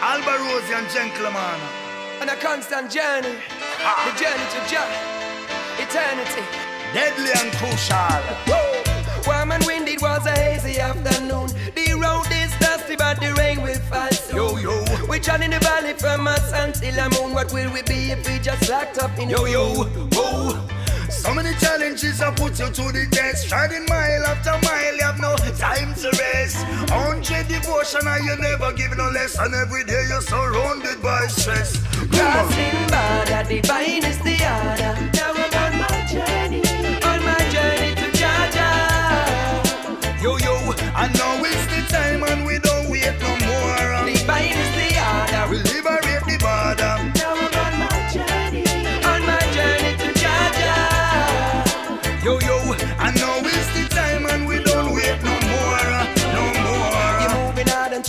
Alborosie and gentleman. On a constant journey, ah. the journey to Jah, eternity. Deadly and crucial. Warm and windy, it was a hazy afternoon. The road is dusty, but the rain will fall soon. Yo, yo. We shine in the valley from us until the moon. What will we be if we just locked up in Yo, the yo, oh. So many challenges I put you to the test. Striding mile after mile, you have devotion and you never give no less. And every day you're surrounded by stress. On. Crossing border, divine is the order.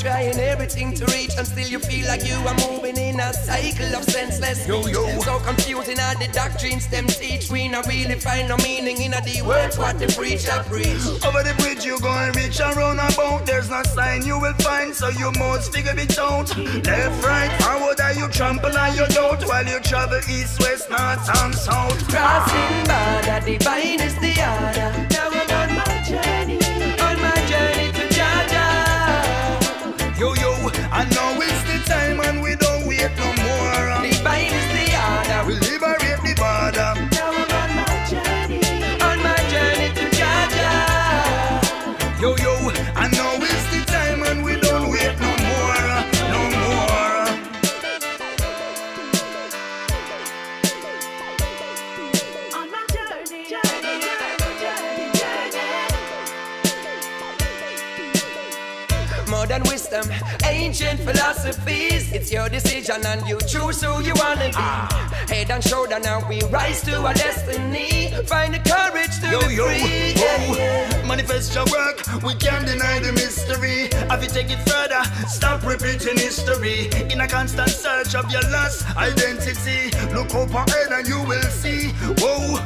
Trying everything to reach, and still you feel like you are moving in a cycle of senseless. Yo, yo. So confusing are the doctrines them teach. We not really find no meaning in the words what they preach. I preach. Over the bridge you go and reach around about There's no sign you will find So you must figure it out Left, right, forward Are you trample on your doubt While you travel east, west, north and south Crossing border, divine is the order. Modern wisdom, ancient philosophies. It's your decision and you choose who you wanna be. Head and shoulder, now we rise to our destiny. Find the courage to Yo, be yo, free. Yeah, yeah. manifest your work, we can't deny the mystery. Have you take it further, stop repeating history. In a constant search of your lost identity, look up ahead and you will see. Whoa,